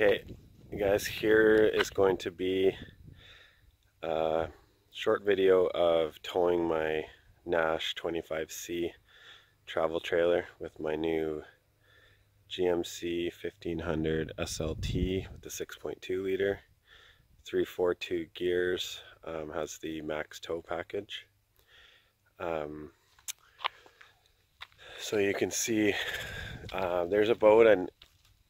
Okay, guys, here is going to be a short video of towing my Nash 25C travel trailer with my new GMC 1500 SLT with the 6.2 liter, 342 gears, um, has the max tow package. Um, so you can see uh, there's about an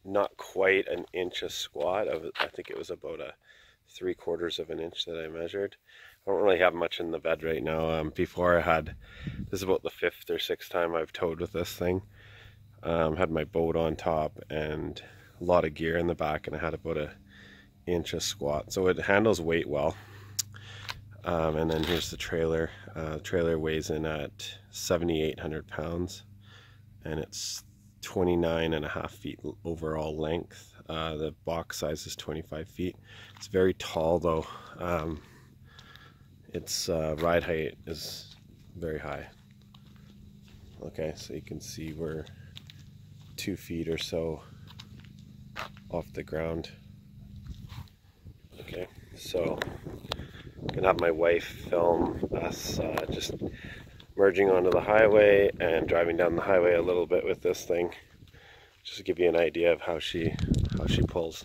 not quite an inch of squat. I think it was about a three quarters of an inch that I measured. I don't really have much in the bed right now. Um, before I had, this is about the fifth or sixth time I've towed with this thing. Um, had my boat on top and a lot of gear in the back and I had about a inch of squat. So it handles weight well. Um, and then here's the trailer. Uh, the trailer weighs in at 7,800 pounds and it's 29 and a half feet overall length. Uh, the box size is 25 feet. It's very tall though. Um, its uh, ride height is very high. Okay, so you can see we're two feet or so off the ground. Okay, so I'm gonna have my wife film us uh, just merging onto the highway and driving down the highway a little bit with this thing just to give you an idea of how she how she pulls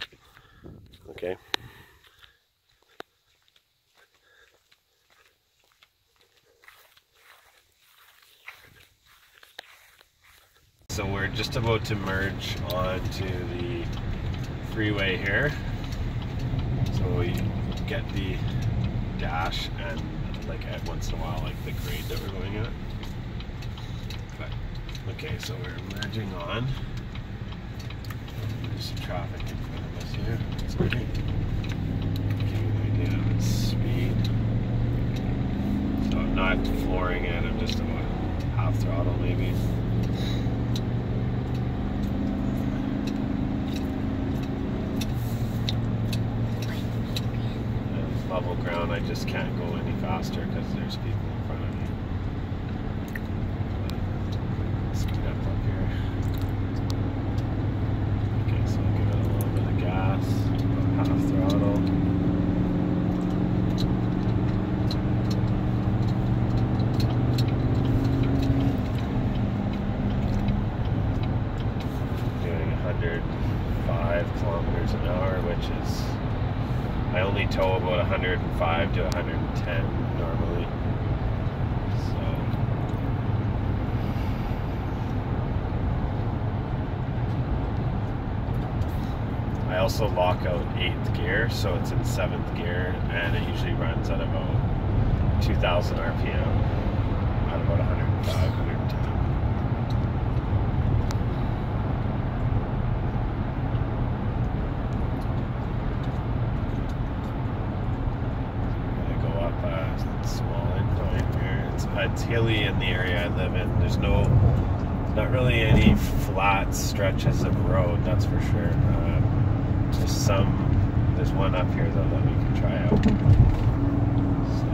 okay? So we're just about to merge onto the freeway here. So we get the dash and like at once in a while, like the grade that we're going at. Okay, so we're merging on. There's some traffic in front of us here. It's pretty. Give you an idea of its speed. So I'm not flooring it, I'm just about half throttle maybe. level ground, I just can't go any faster because there's people in front of me. Speed up up here. Okay, so I'll give it a little bit of gas, half throttle. Doing 105 kilometers an hour, which is I only tow about 105 to 110 normally. So I also lock out 8th gear, so it's in 7th gear, and it usually runs at about 2,000 RPM at about 105, 110. it's hilly in the area I live in. There's no, not really any flat stretches of road, that's for sure. Um, there's some, there's one up here though that we can try out. So,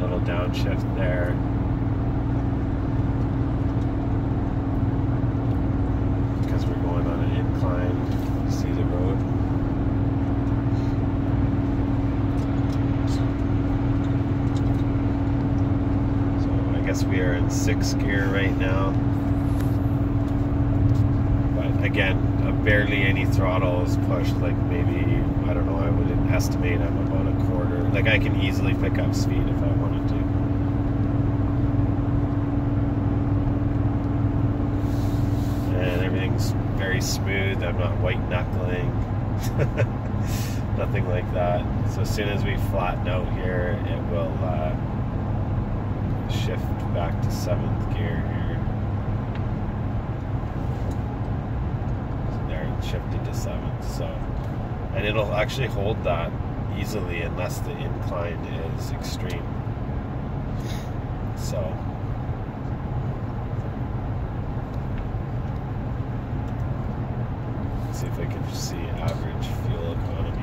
little downshift there. Because we're going on an incline, you see the road. Are in sixth gear right now. But again, uh, barely any throttle is pushed. Like maybe, I don't know, I would estimate I'm about a quarter. Like I can easily pick up speed if I wanted to. And everything's very smooth. I'm not white knuckling. Nothing like that. So as soon as we flatten out here, it will uh, shift back to seventh gear here. So there, it shifted to seventh. So, and it'll actually hold that easily unless the incline is extreme. So. See if I can see average fuel economy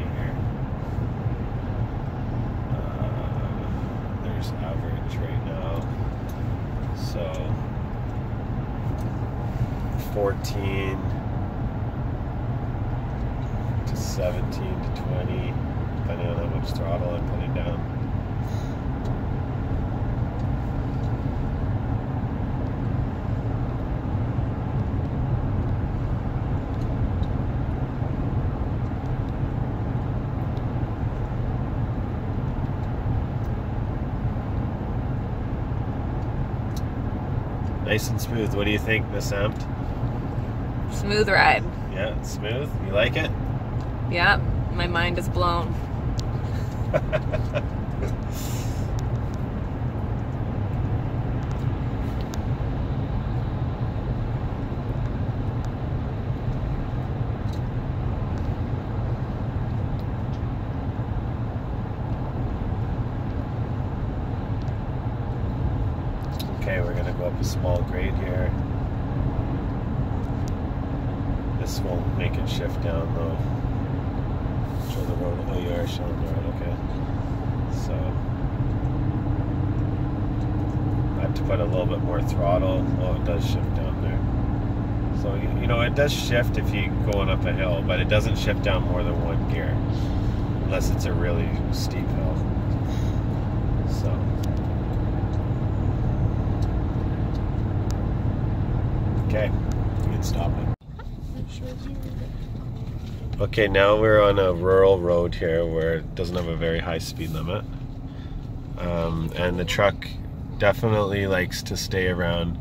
average right now. So 14 to 17 to 20, depending on how much throttle I'm putting down. Nice and smooth. What do you think, Miss Amped? Smooth ride. Yeah, it's smooth. You like it? Yeah, my mind is blown. Okay, we're gonna go up a small grade here. This won't make it shift down though. Show the road. Oh, you are showing the road. Okay. So I have to put a little bit more throttle. Oh, it does shift down there. So you, you know it does shift if you're going up a hill, but it doesn't shift down more than one gear, unless it's a really steep hill. So. Okay, stop it. Okay, now we're on a rural road here where it doesn't have a very high speed limit. Um, and the truck definitely likes to stay around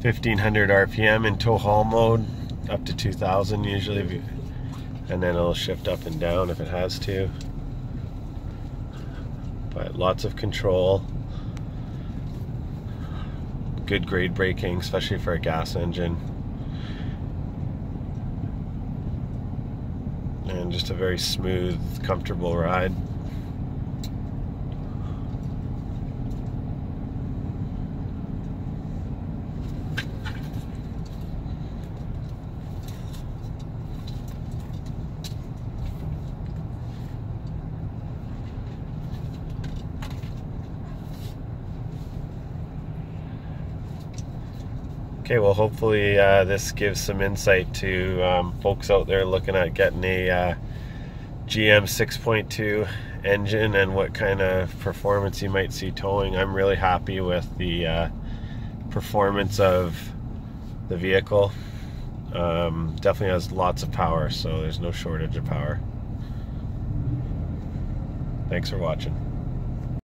1500 RPM in tow haul mode, up to 2000 usually. And then it'll shift up and down if it has to. But lots of control. Good grade braking, especially for a gas engine. and just a very smooth, comfortable ride. Okay, well, hopefully uh, this gives some insight to um, folks out there looking at getting a uh, GM 6.2 engine and what kind of performance you might see towing. I'm really happy with the uh, performance of the vehicle. Um, definitely has lots of power, so there's no shortage of power. Thanks for watching.